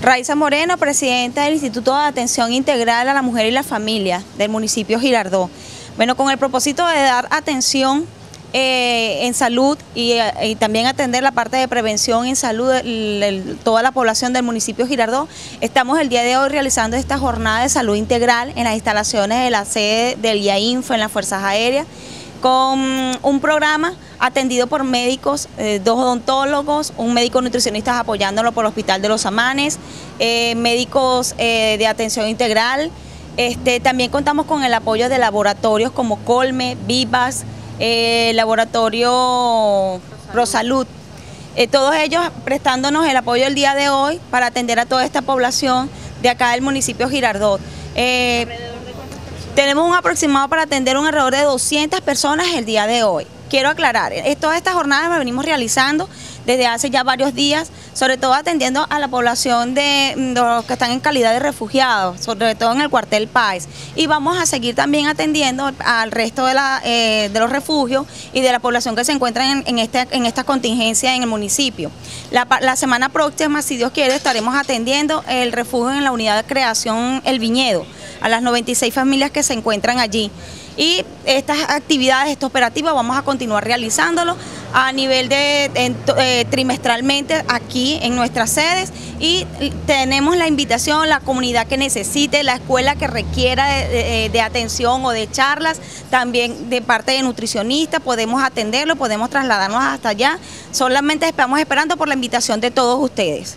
Raiza Moreno, presidenta del Instituto de Atención Integral a la Mujer y la Familia del municipio Girardó. Bueno, con el propósito de dar atención eh, en salud eh, y, también atender la parte de prevención en salud de toda la población del municipio Girardó, estamos el día de hoy realizando esta jornada de salud integral en las instalaciones de la sede del IAINFO en las Fuerzas Aéreas con un programa atendido por médicos, eh, dos odontólogos, un médico nutricionista apoyándolo por el Hospital de los Amanes, eh, médicos eh, de atención integral. Este, también contamos con el apoyo de laboratorios como Colme, Vivas, Laboratorio Prosalud. todos ellos prestándonos el apoyo el día de hoy para atender a toda esta población de acá del municipio Girardot. Tenemos un aproximado para atender un alrededor de 200 personas el día de hoy. Quiero aclarar, todas estas jornadas las venimos realizando desde hace ya varios días, sobre todo atendiendo a la población de, los que están en calidad de refugiados, sobre todo en el cuartel Paz. Y vamos a seguir también atendiendo al resto de, eh, los refugios y de la población que se encuentra en, este, en esta contingencia en el municipio. La semana próxima, si Dios quiere, estaremos atendiendo el refugio en la unidad de creación El Viñedo, a las 96 familias que se encuentran allí y estas actividades, esta operativa, vamos a continuar realizándolo a nivel de eh, trimestralmente aquí en nuestras sedes y tenemos la invitación, la comunidad que necesite, la escuela que requiera de, atención o de charlas, también de parte de nutricionistas, podemos atenderlo, podemos trasladarnos hasta allá, solamente estamos esperando por la invitación de todos ustedes.